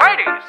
Ladies,